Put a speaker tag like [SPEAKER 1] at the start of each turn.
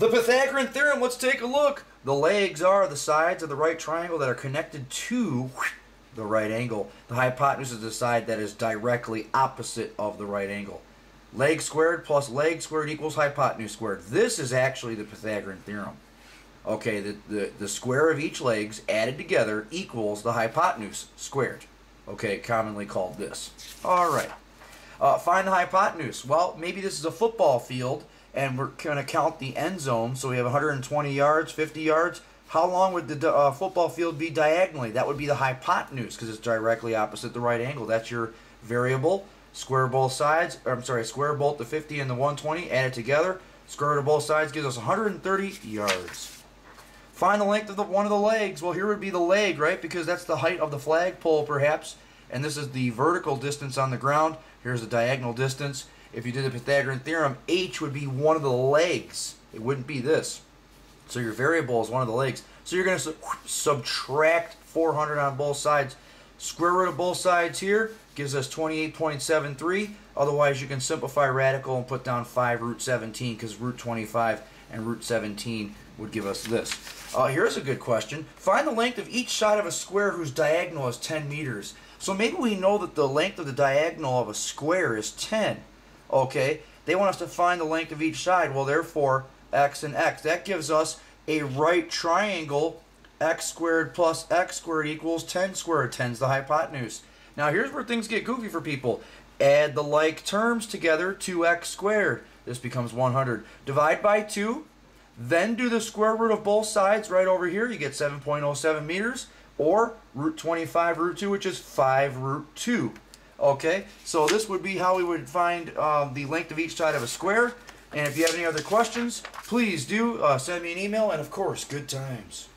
[SPEAKER 1] The Pythagorean theorem, let's take a look. The legs are the sides of the right triangle that are connected to the right angle. The hypotenuse is the side that is directly opposite of the right angle. Leg squared plus leg squared equals hypotenuse squared. This is actually the Pythagorean theorem. Okay, the, the, the square of each legs added together equals the hypotenuse squared. Okay, commonly called this. All right. Uh, find the hypotenuse. Well, maybe this is a football field, and we're going to count the end zone. So we have 120 yards, 50 yards. How long would the uh, football field be diagonally? That would be the hypotenuse because it's directly opposite the right angle. That's your variable. Square both sides. Or, I'm sorry, square both the 50 and the 120. Add it together. Square root of both sides gives us 130 yards. Find the length of the one of the legs. Well, here would be the leg, right? Because that's the height of the flagpole, perhaps. And this is the vertical distance on the ground. Here's the diagonal distance. If you did the Pythagorean theorem, h would be one of the legs. It wouldn't be this. So your variable is one of the legs. So you're going to su subtract 400 on both sides. Square root of both sides here gives us 28.73. Otherwise, you can simplify radical and put down 5 root 17 because root 25 and root 17 would give us this. Uh, here's a good question. Find the length of each side of a square whose diagonal is 10 meters. So maybe we know that the length of the diagonal of a square is 10. Okay, they want us to find the length of each side. Well, therefore, x and x. That gives us a right triangle. x squared plus x squared equals 10 squared. 10 is the hypotenuse. Now, here's where things get goofy for people. Add the like terms together, 2x squared. This becomes 100. Divide by 2, then do the square root of both sides right over here. You get 7.07 meters or root 25 root 2, which is 5 root 2. Okay, so this would be how we would find um, the length of each side of a square. And if you have any other questions, please do uh, send me an email. And of course, good times.